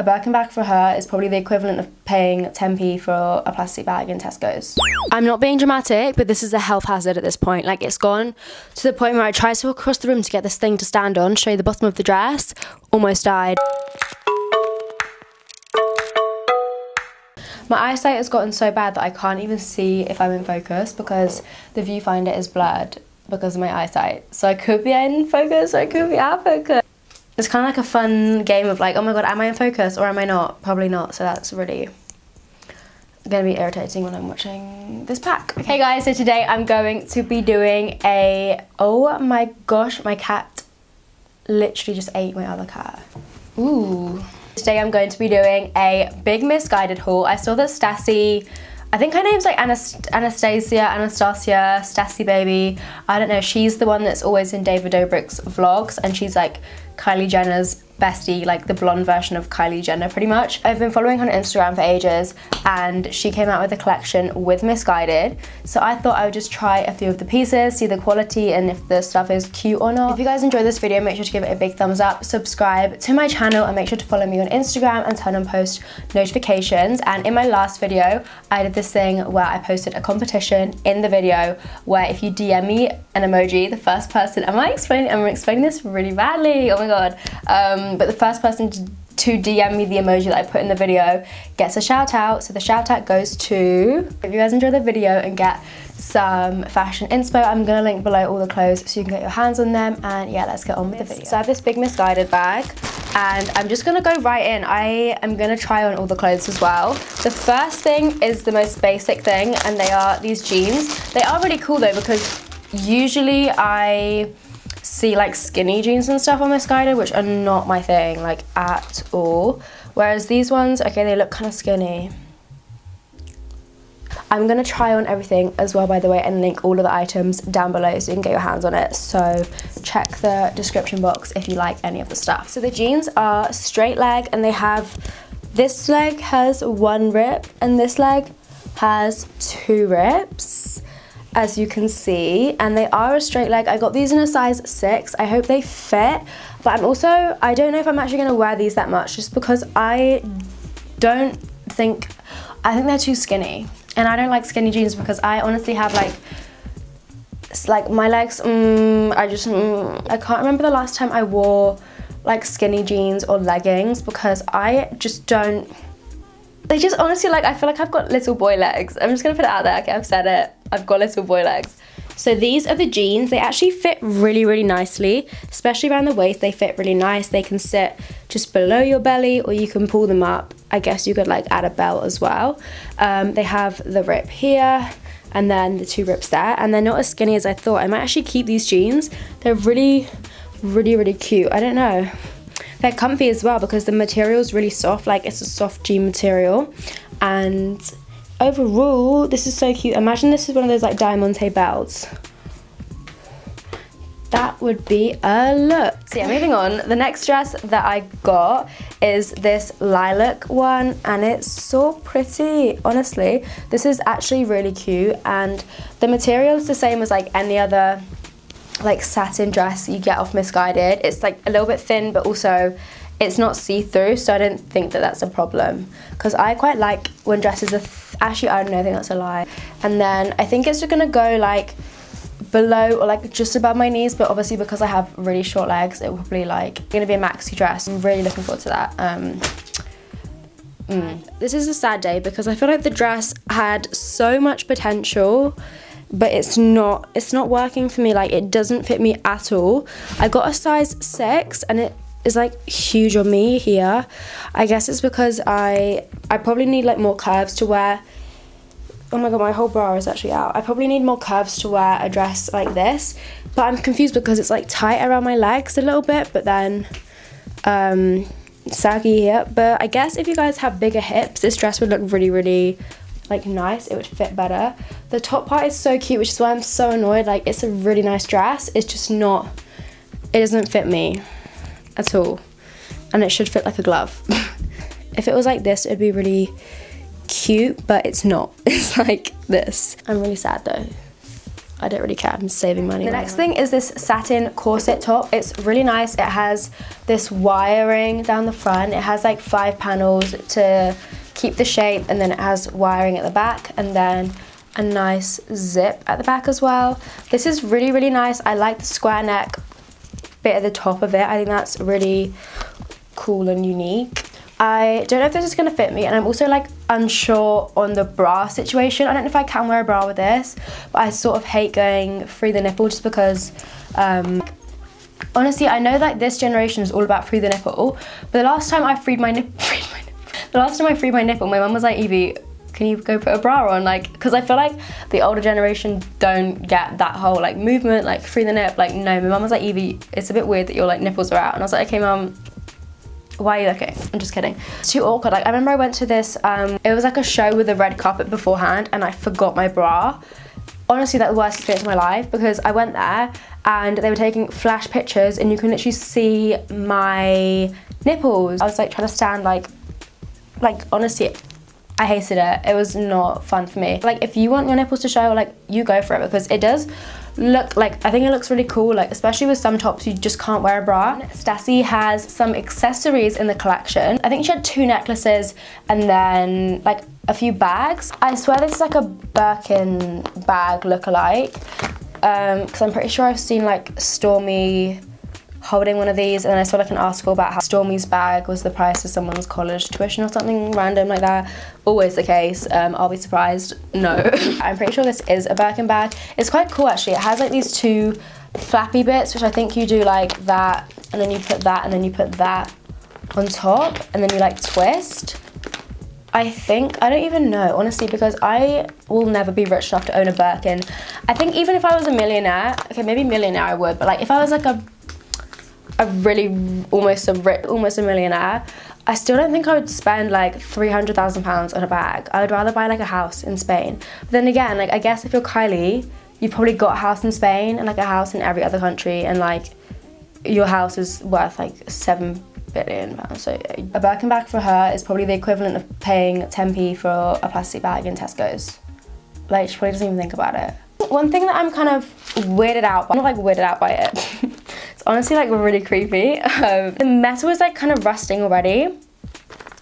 A Birkin bag for her is probably the equivalent of paying 10p for a plastic bag in Tesco's. I'm not being dramatic, but this is a health hazard at this point. Like it's gone to the point where I tried to walk across the room to get this thing to stand on, show you the bottom of the dress, almost died. My eyesight has gotten so bad that I can't even see if I'm in focus because the viewfinder is blurred because of my eyesight. So I could be in focus or I could be out of focus. It's kind of like a fun game of like, oh my god, am I in focus or am I not? Probably not, so that's really gonna be irritating when I'm watching this pack. Okay guys, so today I'm going to be doing a, oh my gosh, my cat literally just ate my other cat. Ooh. Today I'm going to be doing a big Missguided haul. I saw that Stassie, I think her name's like Anast Anastasia, Anastasia, Stassie baby. I don't know, she's the one that's always in David Dobrik's vlogs and she's like Kylie Jenner's bestie, like the blonde version of Kylie Jenner pretty much. I've been following her on Instagram for ages and she came out with a collection with Missguided. So I thought I would just try a few of the pieces, see the quality and if the stuff is cute or not. If you guys enjoyed this video, make sure to give it a big thumbs up, subscribe to my channel and make sure to follow me on Instagram and turn on post notifications. And in my last video, I did this thing where I posted a competition in the video where if you DM me an emoji, the first person, am I explaining, I'm explaining this really badly, oh my god. Um, but the first person to, to DM me the emoji that I put in the video gets a shout out. So the shout out goes to, if you guys enjoy the video and get some fashion inspo, I'm gonna link below all the clothes so you can get your hands on them and yeah, let's get on with the video. So I have this big Missguided bag and I'm just gonna go right in. I am gonna try on all the clothes as well. The first thing is the most basic thing and they are these jeans. They are really cool though because usually I see like skinny jeans and stuff on Missguided, which are not my thing, like at all. Whereas these ones, okay, they look kind of skinny. I'm gonna try on everything as well, by the way, and link all of the items down below so you can get your hands on it. So check the description box if you like any of the stuff. So the jeans are straight leg and they have, this leg has one rip and this leg has two rips as you can see and they are a straight leg. I got these in a size 6 I hope they fit but I'm also I don't know if I'm actually to wear these that much just because I don't think I think they're too skinny and I don't like skinny jeans because I honestly have like like my legs mm, I just mm, I can't remember the last time I wore like skinny jeans or leggings because I just don't they just honestly like I feel like I've got little boy legs. I'm just gonna put it out there. Okay I've said it I've got little boy legs. So these are the jeans. They actually fit really, really nicely, especially around the waist. They fit really nice. They can sit just below your belly or you can pull them up. I guess you could like add a belt as well. Um, they have the rip here and then the two rips there. And they're not as skinny as I thought. I might actually keep these jeans. They're really, really, really cute. I don't know. They're comfy as well because the material is really soft. Like it's a soft jean material. And overall, this is so cute. Imagine this is one of those like diamante belts. That would be a look. So yeah, moving on. The next dress that I got is this lilac one and it's so pretty, honestly. This is actually really cute and the material is the same as like any other like satin dress you get off Missguided. It's like a little bit thin but also it's not see-through so I don't think that that's a problem because I quite like when dresses are actually I don't know I think that's a lie. And then I think it's just gonna go like below or like just above my knees but obviously because I have really short legs it will probably like gonna be a maxi dress. I'm really looking forward to that. Um, mm. this is a sad day because I feel like the dress had so much potential but it's not it's not working for me. Like it doesn't fit me at all. I got a size 6 and it is like huge on me here. I guess it's because I I probably need like more curves to wear. Oh my god, my whole bra is actually out. I probably need more curves to wear a dress like this. But I'm confused because it's like tight around my legs a little bit, but then um, saggy here. But I guess if you guys have bigger hips, this dress would look really, really like nice. It would fit better. The top part is so cute, which is why I'm so annoyed. Like it's a really nice dress. It's just not, it doesn't fit me at all. And it should fit like a glove. if it was like this, it'd be really cute, but it's not. It's like this. I'm really sad though. I don't really care, I'm saving money. The next thing is this satin corset top. It's really nice. It has this wiring down the front. It has like five panels to keep the shape and then it has wiring at the back and then a nice zip at the back as well. This is really, really nice. I like the square neck bit at the top of it. I think that's really cool and unique. I don't know if this is gonna fit me and I'm also like unsure on the bra situation. I don't know if I can wear a bra with this, but I sort of hate going through the nipple just because um, honestly, I know that this generation is all about free the nipple, but the last time I freed my, freed my nipple, the last time I freed my nipple, my mum was like, Evie, can you go put a bra on? Like, because I feel like the older generation don't get that whole like movement, like free the nip. Like, no, my mum was like, Evie, it's a bit weird that your like nipples are out. And I was like, okay, mum, why are you looking? I'm just kidding. It's too awkward. Like I remember I went to this, um, it was like a show with a red carpet beforehand and I forgot my bra. Honestly, that was the worst experience of my life because I went there and they were taking flash pictures and you can literally see my nipples. I was like trying to stand like, like honestly, I hated it. It was not fun for me. Like if you want your nipples to show, like you go for it because it does look like, I think it looks really cool, like especially with some tops you just can't wear a bra. Stassie has some accessories in the collection. I think she had two necklaces and then like a few bags. I swear this is like a Birkin bag look-alike because um, I'm pretty sure I've seen like Stormi holding one of these and I saw like an article about how Stormi's bag was the price of someone's college tuition or something random like that. Always the case, um, I'll be surprised. No. I'm pretty sure this is a Birkin bag. It's quite cool actually. It has like these two flappy bits which I think you do like that and then you put that and then you put that on top and then you like twist. I think, I don't even know, honestly, because I will never be rich enough to own a Birkin. I think even if I was a millionaire, okay, maybe millionaire I would, but like if I was like a a really almost a almost a millionaire, I still don't think I would spend like three hundred thousand pounds on a bag. I would rather buy like a house in Spain. But then again, like I guess if you're Kylie, you've probably got a house in Spain and like a house in every other country, and like your house is worth like seven billion pounds. So a Birkin bag for her is probably the equivalent of paying 10p for a plastic bag in Tesco's. Like she probably doesn't even think about it. One thing that I'm kind of weirded out by, I'm not like weirded out by it. honestly like really creepy. Um, the metal is like kind of rusting already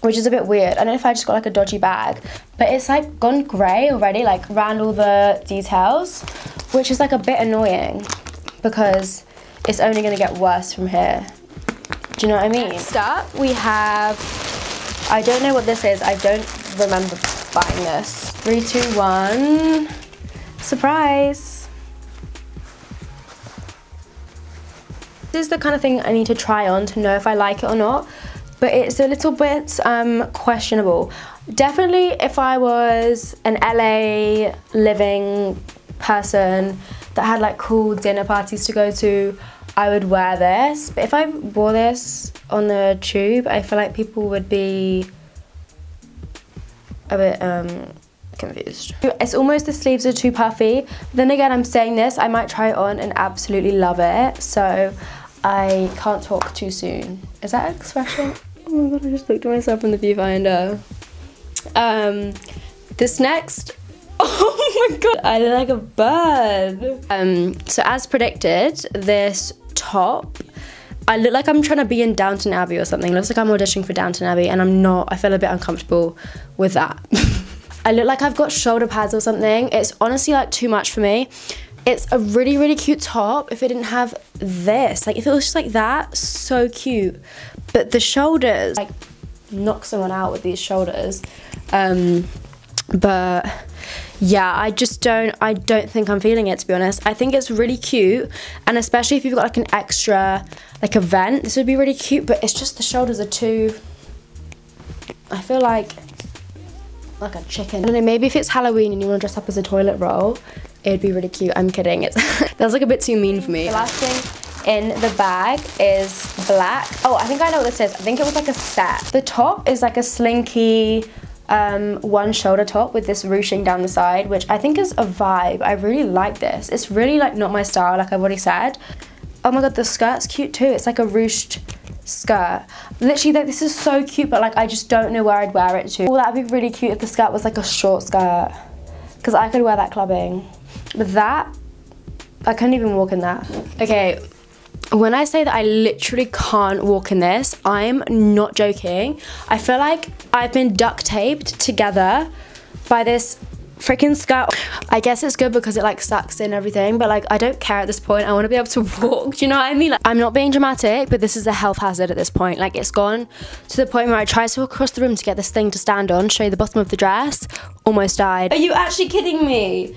which is a bit weird. I don't know if I just got like a dodgy bag, but it's like gone grey already, like around all the details, which is like a bit annoying because it's only gonna get worse from here. Do you know what I mean? Next up, we have, I don't know what this is. I don't remember buying this. Three, two, one. Surprise! This is the kind of thing I need to try on to know if I like it or not, but it's a little bit um, questionable. Definitely if I was an LA living person that had like cool dinner parties to go to, I would wear this. But if I wore this on the tube, I feel like people would be a bit um, confused. It's almost the sleeves are too puffy. Then again, I'm saying this, I might try it on and absolutely love it. So I can't talk too soon. Is that an expression? Oh my god, I just looked at myself in the viewfinder. Um, this next, oh my god, I look like a bird. Um, so as predicted, this top I look like I'm trying to be in Downton Abbey or something. It looks like I'm auditioning for Downton Abbey and I'm not. I feel a bit uncomfortable with that. I look like I've got shoulder pads or something. It's honestly like too much for me. It's a really, really cute top if it didn't have this. Like if it was just like that, so cute. But the shoulders, like knock someone out with these shoulders. Um, but yeah, I just don't, I don't think I'm feeling it to be honest. I think it's really cute and especially if you've got like an extra like event, this would be really cute, but it's just the shoulders are too, I feel like like a chicken. I don't know, maybe if it's Halloween and you want to dress up as a toilet roll, it'd be really cute. I'm kidding. It's That's like a bit too mean for me. The last thing in the bag is black. Oh, I think I know what this is. I think it was like a set. The top is like a slinky um, one shoulder top with this ruching down the side, which I think is a vibe. I really like this. It's really like not my style, like I've already said. Oh my god, the skirt's cute too. It's like a ruched skirt. Literally, like, this is so cute, but like I just don't know where I'd wear it to. Oh, that'd be really cute if the skirt was like a short skirt. Because I could wear that clubbing. But that I couldn't even walk in that. Okay, when I say that I literally can't walk in this, I'm not joking. I feel like I've been duct taped together by this freaking skirt. I guess it's good because it like sucks in everything, but like I don't care at this point. I want to be able to walk. Do you know what I mean? Like, I'm not being dramatic, but this is a health hazard at this point. Like it's gone to the point where I tried to walk across the room to get this thing to stand on, show you the bottom of the dress, almost died. Are you actually kidding me?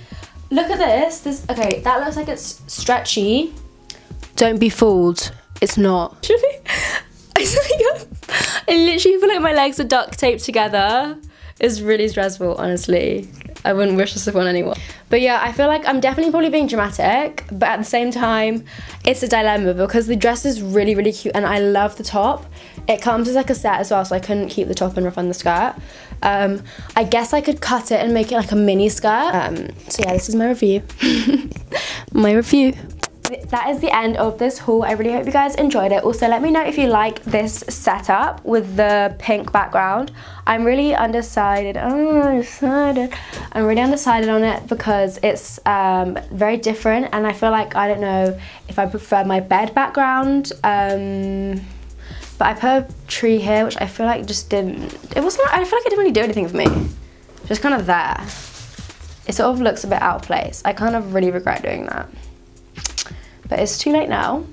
Look at this. This okay, that looks like it's stretchy. Don't be fooled. It's not. I literally feel like my legs are duct taped together. It's really stressful, honestly. I wouldn't wish this upon anyone. But yeah, I feel like I'm definitely probably being dramatic, but at the same time, it's a dilemma because the dress is really, really cute and I love the top. It comes as like a set as well, so I couldn't keep the top and refund the skirt. Um, I guess I could cut it and make it like a mini skirt. Um, so yeah, this is my review. my review that is the end of this haul. I really hope you guys enjoyed it. Also, let me know if you like this setup with the pink background. I'm really undecided. Oh, undecided. I'm really undecided on it because it's um, very different and I feel like I don't know if I prefer my bed background. Um, but I put a tree here, which I feel like just didn't, it wasn't, I feel like it didn't really do anything for me. Just kind of there. It sort of looks a bit out of place. I kind of really regret doing that but it's too late now.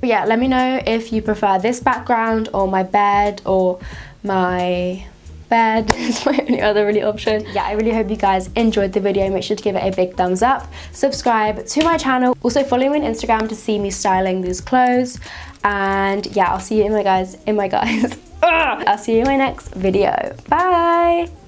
But yeah, let me know if you prefer this background or my bed or my bed is my only other really option. Yeah, I really hope you guys enjoyed the video. Make sure to give it a big thumbs up. Subscribe to my channel. Also follow me on Instagram to see me styling these clothes. And yeah, I'll see you in my guys, in my guys. Ah! I'll see you in my next video. Bye!